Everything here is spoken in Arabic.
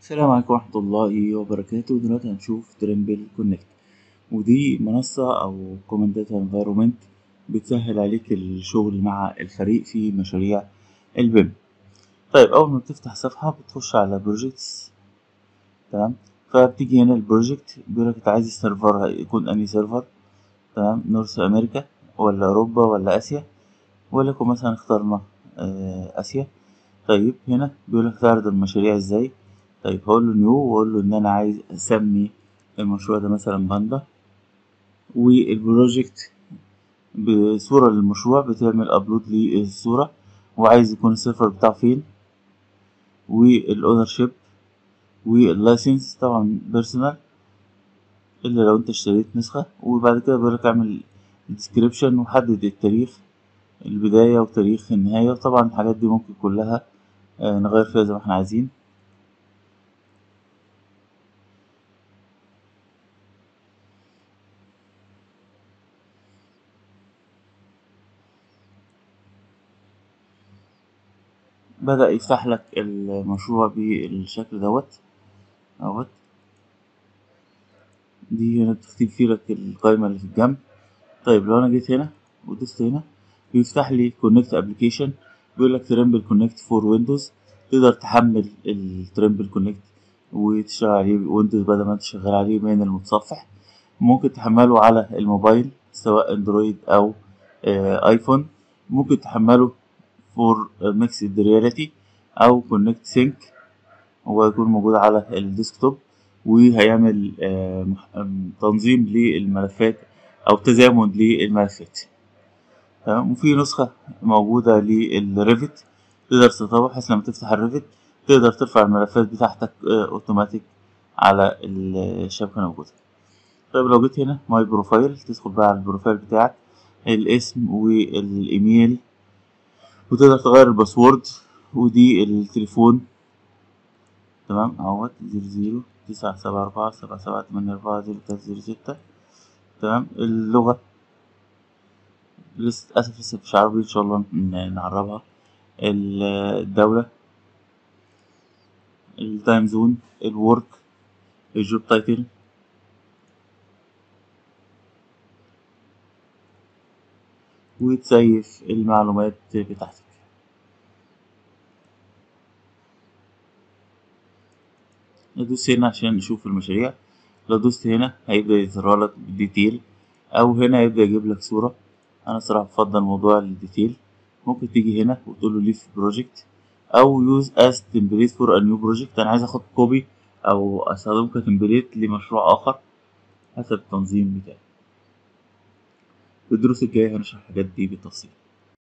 السلام عليكم ورحمة الله وبركاته. دلوقتي هنشوف Trimble Connect ودي منصة أو common data environment بتسهل عليك الشغل مع الفريق في مشاريع ال BIM. طيب أول ما بتفتح صفحة بتخش على projects تمام؟ فبتيجي هنا ال project بيقولك أنت عايز ال server يكون أنهي server؟ تمام؟ North America ولا أوروبا ولا آسيا؟ ولكن مثلا اخترنا آه، آسيا. طيب هنا بيقولك تعرض المشاريع إزاي؟ طيب هقول له new وأقول له إن أنا عايز أسمي المشروع ده مثلا باندا وال project بصورة للمشروع بتعمل upload للصورة وعايز يكون ال server بتاعه فين وال ownership وال license طبعا personal إلا لو أنت اشتريت نسخة وبعد كده بيقولك أعمل ديسكريبشن وحدد التاريخ البداية وتاريخ النهاية وطبعا الحاجات دي ممكن كلها آه، نغير فيها زي ما إحنا عايزين. بدأ يفتح لك المشروع بالشكل دوت. اهوت دي هنا بتكتب فيه لك القائمة اللي في الجنب. طيب لو أنا جيت هنا ودوست هنا بيفتح لي Connect application بيقول لك Trimble Connect for Windows تقدر تحمل ال Trimble Connect وتشتغل عليه Windows بدل ما أنت شغال عليه من المتصفح ممكن تحمله على الموبايل سواء Android أو آه، iPhone ممكن تحمله for mixed reality أو Connect Sync هو هيكون موجود على ال desktop وهيعمل آه، آم، تنظيم للملفات أو تزامن للملفات. تمام؟ وفي نسخة موجودة لل Revit تقدر تطبع بحيث لما تفتح ال Revit تقدر ترفع الملفات بتاعتك آه، اوتوماتيك على الشبكة الموجودة. طيب لو جيت هنا my profile تدخل بقى على ال profile بتاعك الاسم والإيميل وتقدر تغير ال password ودي التليفون. تمام؟ اهوت zero zero تسعة سبعة أربعة سبعة سبعة تمانية أربعة zero تلاتة zero ستة. تمام؟ اللغة. للأسف لسه مش عربي إن شاء الله نعربها. ال- الدولة. ال time zone. ال work. ال job title. وتسيف المعلومات بتاعتك. ندوس هنا عشان نشوف المشاريع. لو دوست هنا هيبدأ يظهر لك بال detail أو هنا هيبدأ يجيب لك صورة. أنا صراحة بفضل موضوع ال detail. ممكن تيجي هنا وتقول له leave project أو use template for a new project. أنا عايز آخد copy أو أستخدمه ك template لمشروع آخر حسب التنظيم بتاعي. في الدروس الجاية هنشرح الحاجات دي بالتفصيل